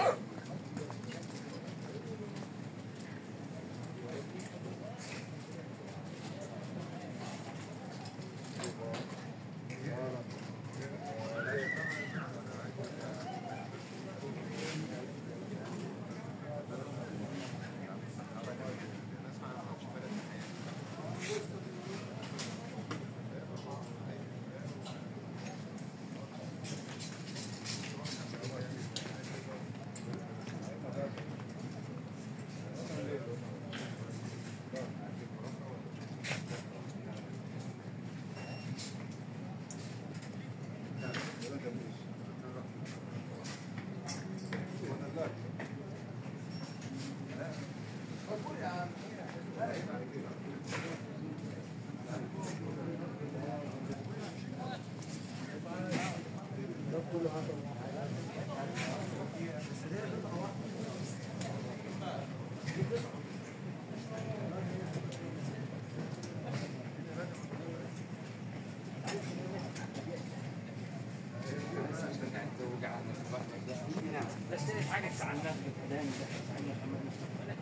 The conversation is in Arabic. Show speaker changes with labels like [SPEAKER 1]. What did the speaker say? [SPEAKER 1] Yeah.
[SPEAKER 2] بس انا عارف عن نفسي كلام ده عن